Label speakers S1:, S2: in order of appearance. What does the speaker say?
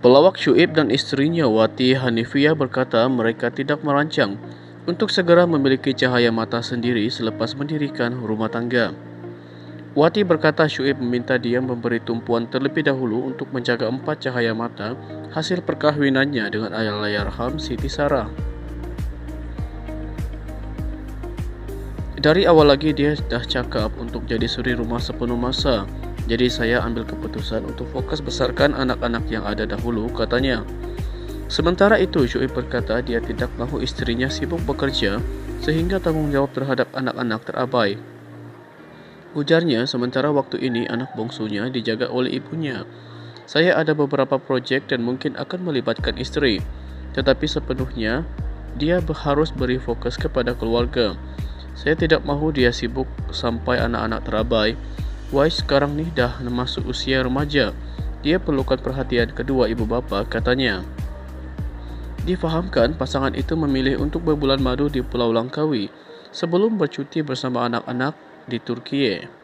S1: Pelawak Syuib dan isterinya Wati Hanifiyah berkata mereka tidak merancang untuk segera memiliki cahaya mata sendiri selepas mendirikan rumah tangga. Wati berkata Syuib meminta dia memberi tumpuan terlebih dahulu untuk menjaga empat cahaya mata hasil perkahwinannya dengan ayah Ham Siti Sarah. Dari awal lagi dia dah cakap untuk jadi suri rumah sepenuh masa. Jadi saya ambil keputusan untuk fokus besarkan anak-anak yang ada dahulu, katanya. Sementara itu, Syuib berkata dia tidak mahu isterinya sibuk bekerja sehingga tanggungjawab terhadap anak-anak terabai. Ujarnya, sementara waktu ini anak bongsunya dijaga oleh ibunya. Saya ada beberapa projek dan mungkin akan melibatkan isteri. Tetapi sepenuhnya, dia harus beri fokus kepada keluarga. Saya tidak mahu dia sibuk sampai anak-anak terabai. Wise sekarang ni dah masuk usia remaja. Dia perlukan perhatian kedua ibu bapa, katanya. Difahamkan pasangan itu memilih untuk berbulan madu di Pulau Langkawi sebelum bercuti bersama anak-anak di Turki.